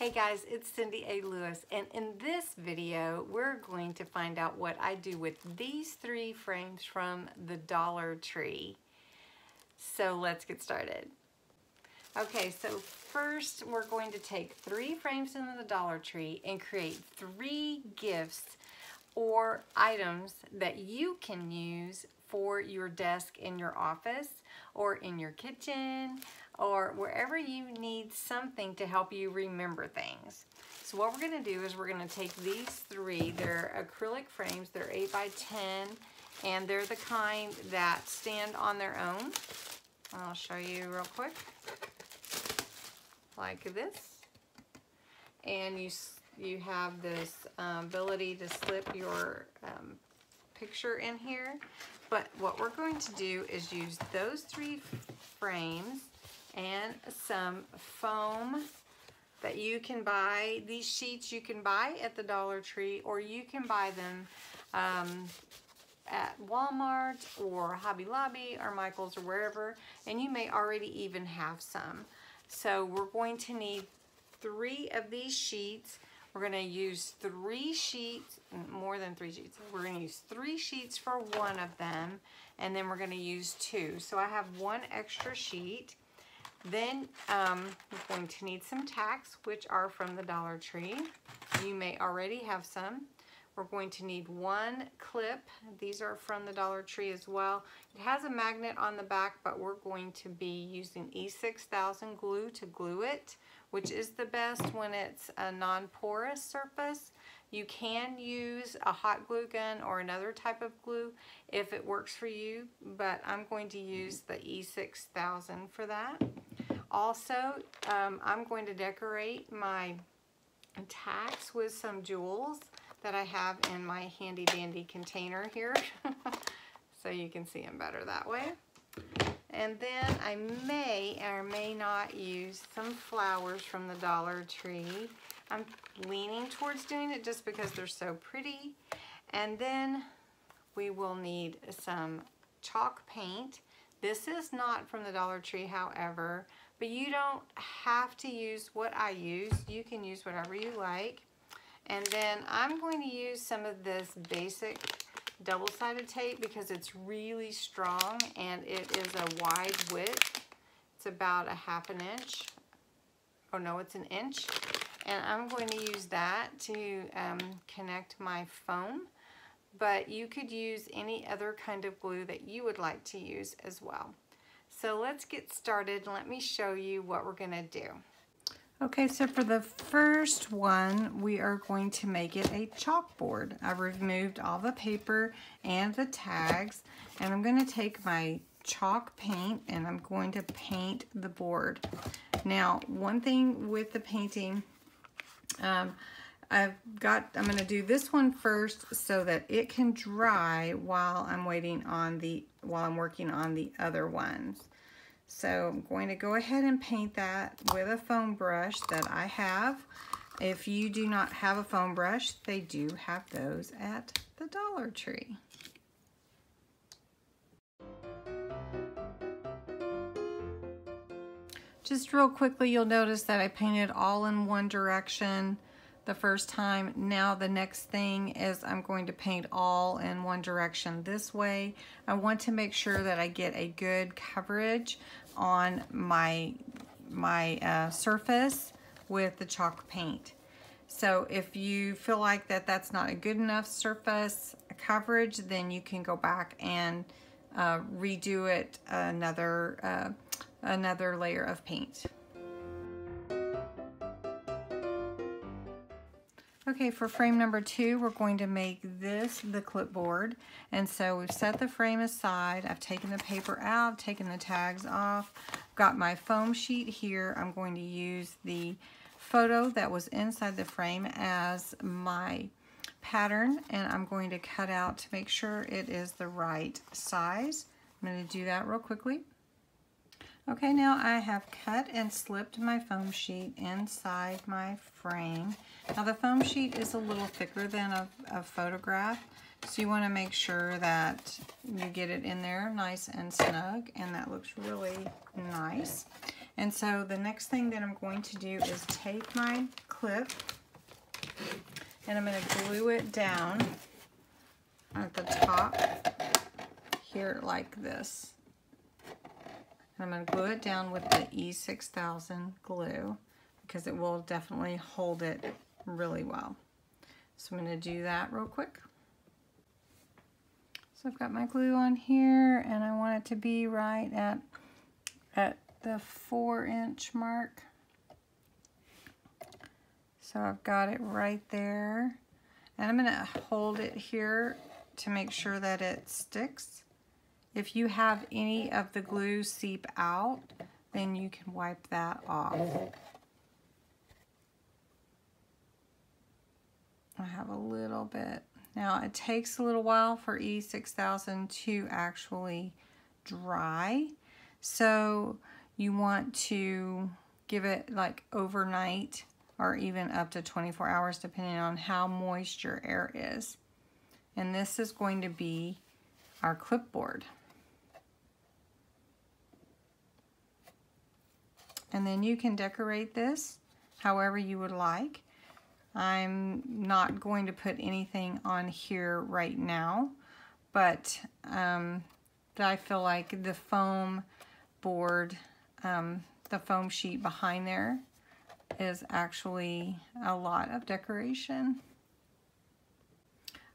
Hey guys, it's Cindy A. Lewis, and in this video, we're going to find out what I do with these three frames from the Dollar Tree. So let's get started. Okay, so first we're going to take three frames in the Dollar Tree and create three gifts or items that you can use for your desk in your office or in your kitchen or wherever you need something to help you remember things. So what we're going to do is we're going to take these three, they're acrylic frames, they're 8 by 10 and they're the kind that stand on their own. I'll show you real quick, like this. And you, you have this um, ability to slip your um, picture in here. But what we're going to do is use those three frames and some foam that you can buy. These sheets you can buy at the Dollar Tree or you can buy them um, at Walmart or Hobby Lobby or Michael's or wherever and you may already even have some. So we're going to need three of these sheets. We're going to use three sheets, more than three sheets. We're going to use three sheets for one of them and then we're going to use two. So I have one extra sheet then um, we're going to need some tacks, which are from the Dollar Tree. You may already have some. We're going to need one clip. These are from the Dollar Tree as well. It has a magnet on the back, but we're going to be using E6000 glue to glue it, which is the best when it's a non-porous surface. You can use a hot glue gun or another type of glue if it works for you, but I'm going to use the E6000 for that. Also, um, I'm going to decorate my tacks with some jewels that I have in my handy dandy container here. so you can see them better that way. And then I may or may not use some flowers from the Dollar Tree. I'm leaning towards doing it just because they're so pretty. And then we will need some chalk paint. This is not from the Dollar Tree, however, but you don't have to use what I use. You can use whatever you like. And then I'm going to use some of this basic double-sided tape because it's really strong and it is a wide width. It's about a half an inch. Oh no, it's an inch. And I'm going to use that to um, connect my foam. But you could use any other kind of glue that you would like to use as well. So let's get started. Let me show you what we're gonna do. Okay, so for the first one, we are going to make it a chalkboard. I've removed all the paper and the tags, and I'm gonna take my chalk paint and I'm going to paint the board. Now, one thing with the painting, um, I've got, I'm gonna do this one first so that it can dry while I'm waiting on the, while I'm working on the other ones. So I'm going to go ahead and paint that with a foam brush that I have. If you do not have a foam brush, they do have those at the Dollar Tree. Just real quickly, you'll notice that I painted all in one direction the first time. Now the next thing is I'm going to paint all in one direction this way. I want to make sure that I get a good coverage on my, my uh, surface with the chalk paint. So if you feel like that that's not a good enough surface coverage, then you can go back and uh, redo it another, uh, another layer of paint. Okay, for frame number two, we're going to make this the clipboard. And so we've set the frame aside. I've taken the paper out, taken the tags off, got my foam sheet here. I'm going to use the photo that was inside the frame as my pattern and I'm going to cut out to make sure it is the right size. I'm going to do that real quickly. Okay, now I have cut and slipped my foam sheet inside my frame. Now the foam sheet is a little thicker than a, a photograph, so you want to make sure that you get it in there nice and snug, and that looks really nice. And so the next thing that I'm going to do is take my clip and I'm going to glue it down at the top here like this. I'm going to glue it down with the E6000 glue because it will definitely hold it really well. So I'm going to do that real quick. So I've got my glue on here and I want it to be right at, at the four inch mark. So I've got it right there. And I'm gonna hold it here to make sure that it sticks. If you have any of the glue seep out, then you can wipe that off. I have a little bit now it takes a little while for E6000 to actually dry. So you want to give it like overnight or even up to 24 hours depending on how moist your air is. And this is going to be our clipboard. And then you can decorate this however you would like. I'm not going to put anything on here right now, but um, I feel like the foam board, um, the foam sheet behind there is actually a lot of decoration.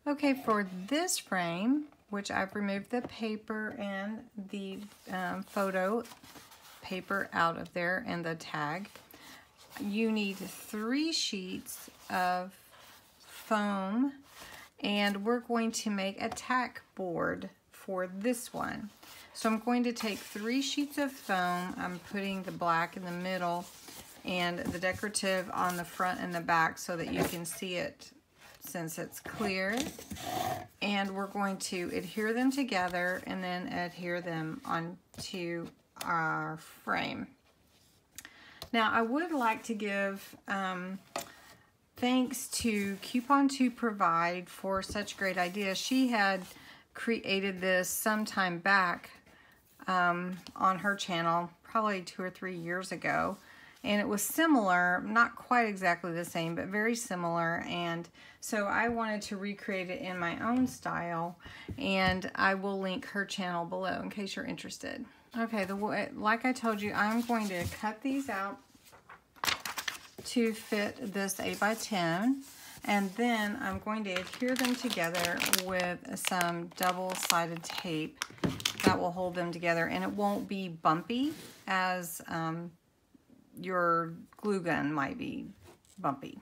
Okay, for this frame, which I've removed the paper and the um, photo paper out of there and the tag, you need three sheets of foam and we're going to make a tack board for this one. So I'm going to take three sheets of foam. I'm putting the black in the middle and the decorative on the front and the back so that you can see it since it's clear. And we're going to adhere them together and then adhere them onto our frame. Now I would like to give um, thanks to Coupon to Provide for such great ideas. She had created this sometime back um, on her channel, probably two or three years ago. And it was similar, not quite exactly the same, but very similar. And so I wanted to recreate it in my own style. And I will link her channel below in case you're interested. Okay, the like I told you, I'm going to cut these out to fit this 8 by 10 and then I'm going to adhere them together with some double-sided tape that will hold them together and it won't be bumpy as um, your glue gun might be bumpy.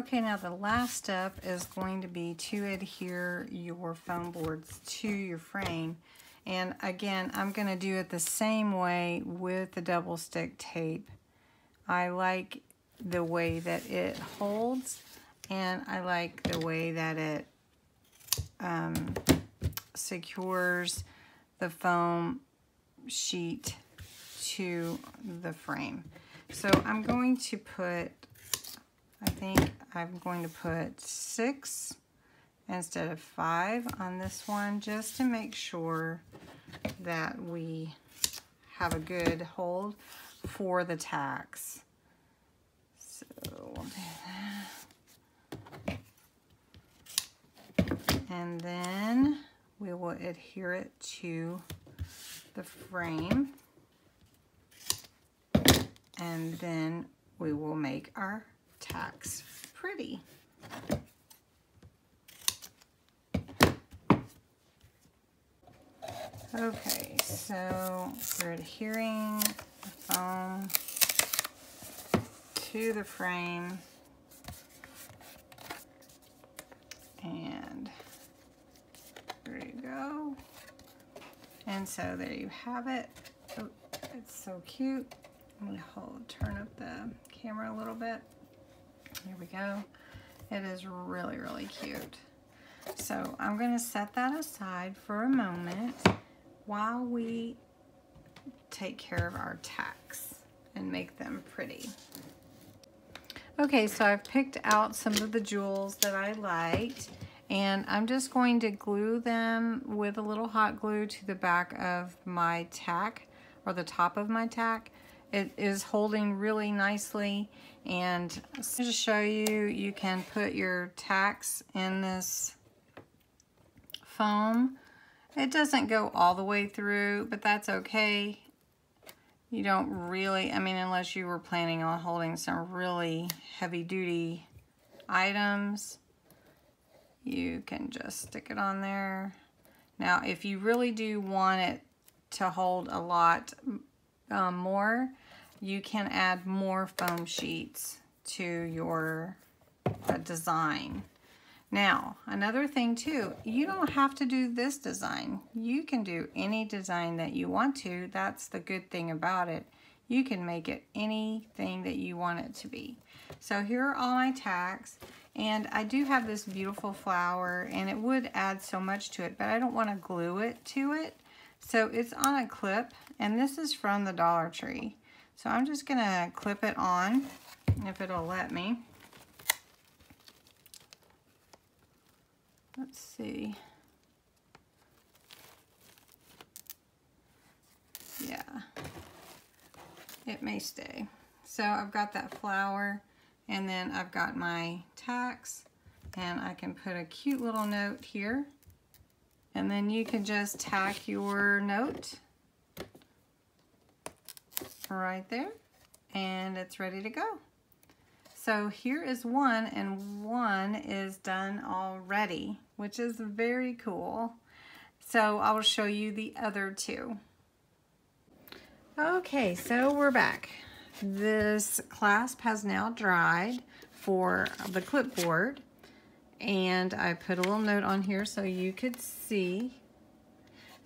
Okay, now the last step is going to be to adhere your foam boards to your frame. And again, I'm going to do it the same way with the double stick tape. I like the way that it holds and I like the way that it um, secures the foam sheet to the frame. So I'm going to put, I think I'm going to put six instead of five on this one just to make sure that we have a good hold for the tacks. So we'll do that. And then we will adhere it to the frame. And then we will make our tacks pretty. Okay, so we're adhering the foam to the frame and there you go. And so there you have it. Oh, it's so cute. Let me hold, turn up the camera a little bit. Here we go. It is really, really cute. So I'm going to set that aside for a moment while we take care of our tacks. and make them pretty. Okay, so I've picked out some of the jewels that I liked and I'm just going to glue them with a little hot glue to the back of my tack or the top of my tack. It is holding really nicely and to show you, you can put your tacks in this foam. It doesn't go all the way through, but that's okay. You don't really, I mean, unless you were planning on holding some really heavy duty items, you can just stick it on there. Now, if you really do want it to hold a lot um, more, you can add more foam sheets to your uh, design. Now, another thing too, you don't have to do this design. You can do any design that you want to. That's the good thing about it. You can make it anything that you want it to be. So here are all my tacks. And I do have this beautiful flower and it would add so much to it, but I don't want to glue it to it. So it's on a clip and this is from the Dollar Tree. So I'm just to clip it on if it'll let me. Let's see. Yeah, it may stay. So I've got that flower and then I've got my tacks and I can put a cute little note here. And then you can just tack your note right there and it's ready to go. So here is one and one is done already, which is very cool. So I will show you the other two. Okay, so we're back. This clasp has now dried for the clipboard and I put a little note on here so you could see.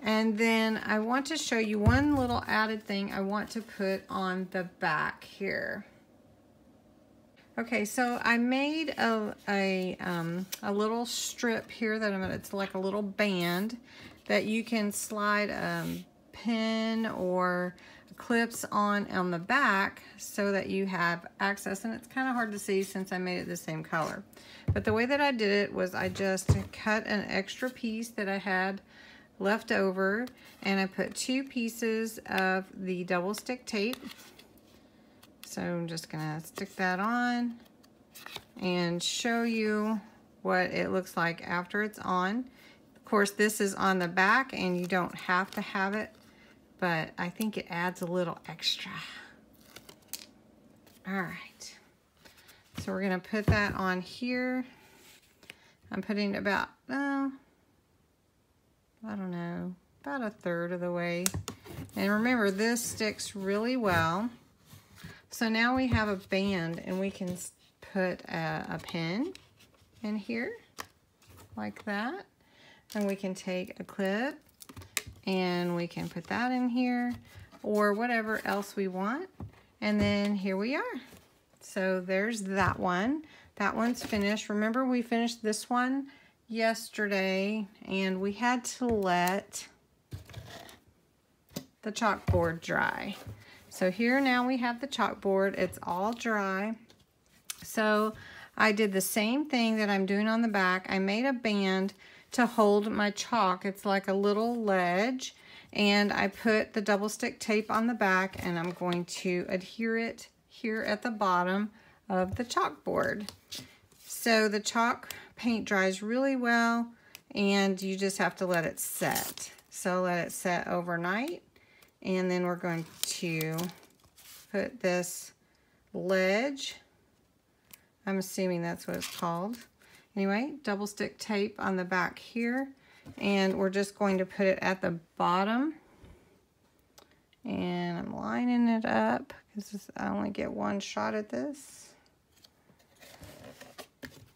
And then I want to show you one little added thing I want to put on the back here. Okay, so I made a, a, um, a little strip here that I'm gonna, it's like a little band that you can slide um, pin or clips on on the back so that you have access and it's kind of hard to see since I made it the same color. But the way that I did it was I just cut an extra piece that I had left over and I put two pieces of the double stick tape so I'm just gonna stick that on and show you what it looks like after it's on. Of course, this is on the back and you don't have to have it, but I think it adds a little extra. All right, so we're gonna put that on here. I'm putting about, oh, I don't know, about a third of the way. And remember, this sticks really well. So now we have a band and we can put a, a pin in here like that. And we can take a clip and we can put that in here or whatever else we want. And then here we are. So there's that one. That one's finished. Remember we finished this one yesterday and we had to let the chalkboard dry. So here now we have the chalkboard. It's all dry. So I did the same thing that I'm doing on the back. I made a band to hold my chalk. It's like a little ledge. And I put the double stick tape on the back and I'm going to adhere it here at the bottom of the chalkboard. So the chalk paint dries really well and you just have to let it set. So let it set overnight and then we're going to put this ledge, I'm assuming that's what it's called. Anyway, double stick tape on the back here. And we're just going to put it at the bottom. And I'm lining it up because I only get one shot at this.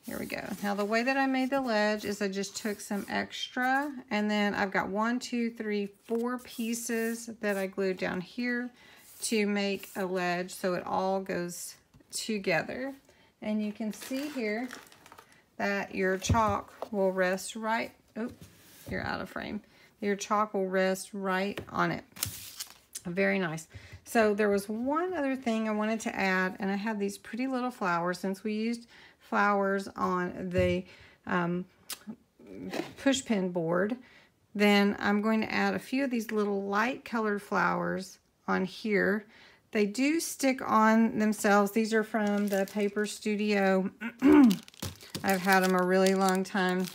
Here we go. Now the way that I made the ledge is I just took some extra and then I've got one, two, three, four pieces that I glued down here to make a ledge so it all goes together. And you can see here that your chalk will rest right, oh, you're out of frame. Your chalk will rest right on it. Very nice. So there was one other thing I wanted to add, and I have these pretty little flowers. Since we used flowers on the um, push pin board, then I'm going to add a few of these little light colored flowers on here. They do stick on themselves. These are from the Paper Studio. I've had them a really long time.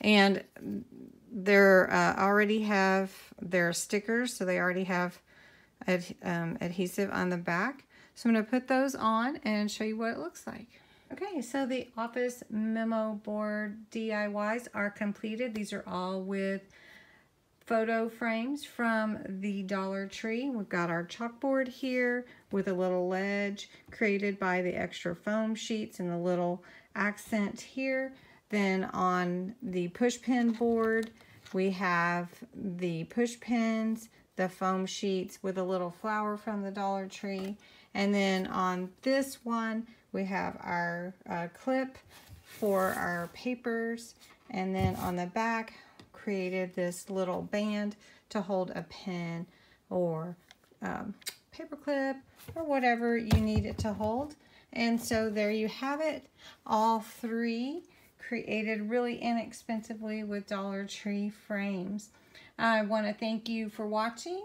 And they're uh, already have their stickers, so they already have ad, um, adhesive on the back. So I'm going to put those on and show you what it looks like. Okay, so the office memo board DIYs are completed. These are all with photo frames from the Dollar Tree. We've got our chalkboard here with a little ledge created by the extra foam sheets and the little accent here. Then on the push pin board, we have the push pins, the foam sheets with a little flower from the Dollar Tree. And then on this one, we have our uh, clip for our papers. And then on the back, created this little band to hold a pen or um, paper clip or whatever you need it to hold. And so there you have it, all three created really inexpensively with Dollar Tree frames. I want to thank you for watching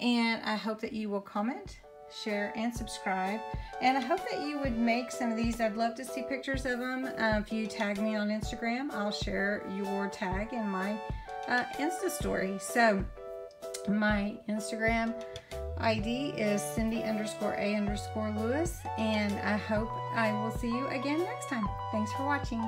and I hope that you will comment, share, and subscribe. And I hope that you would make some of these. I'd love to see pictures of them. Uh, if you tag me on Instagram, I'll share your tag in my uh, Insta story. So my Instagram ID is Cindy underscore A underscore Lewis. And I hope I will see you again next time. Thanks for watching.